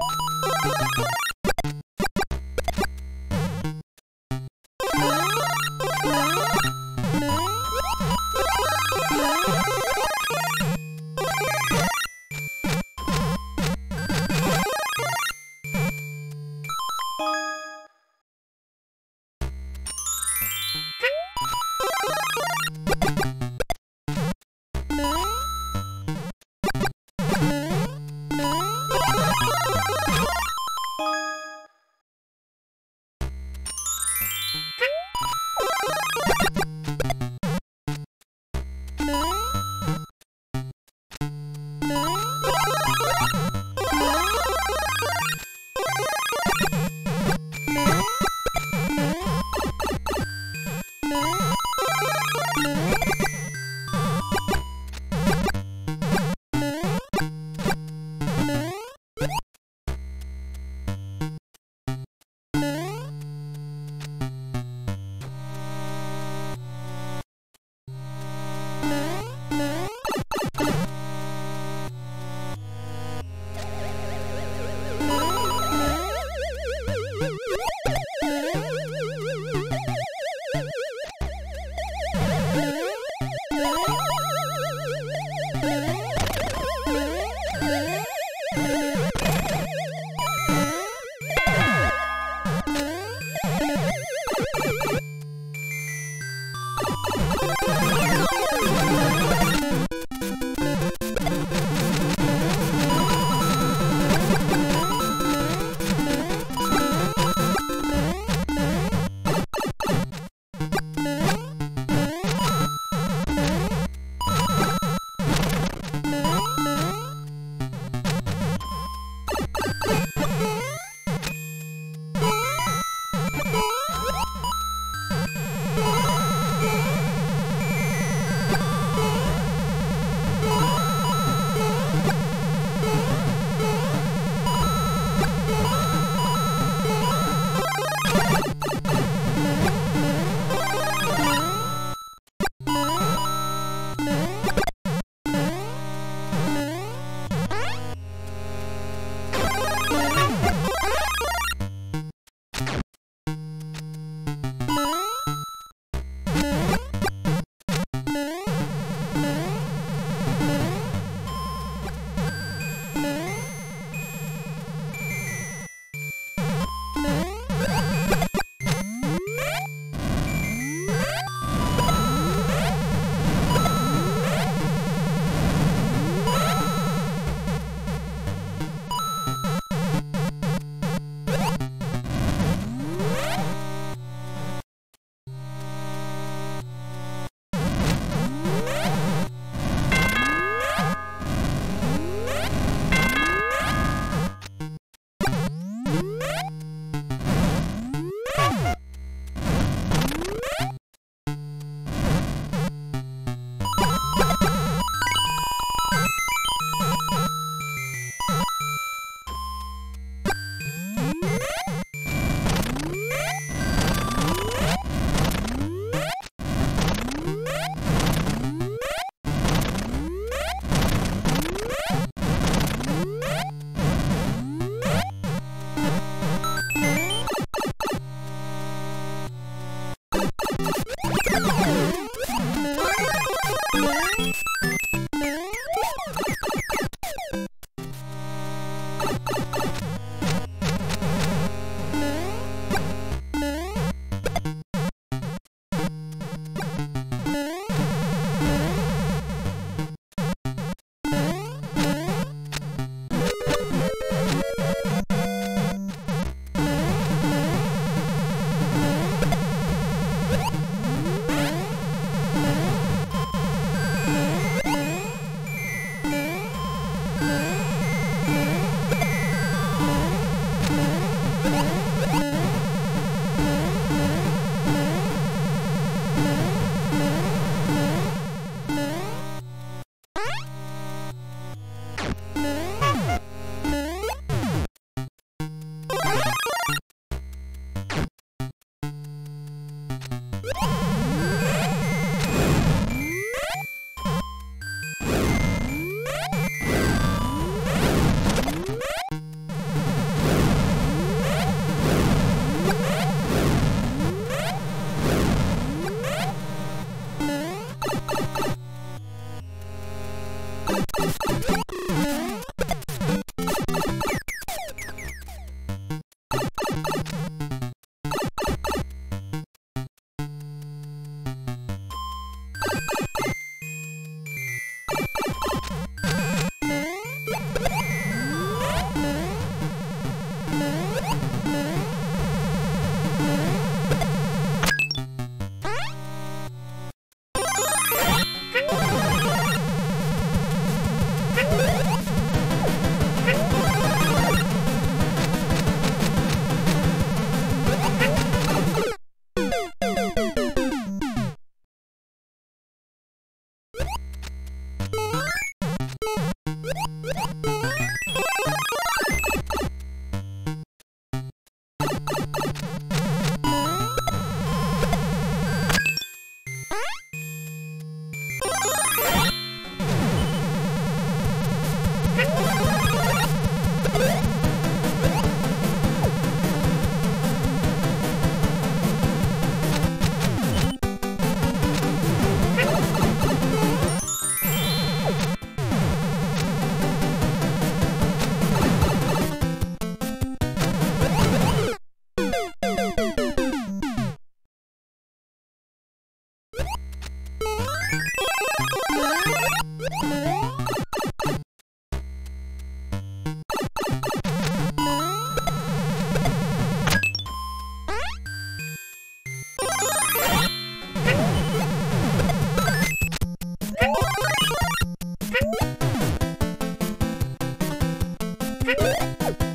あ! You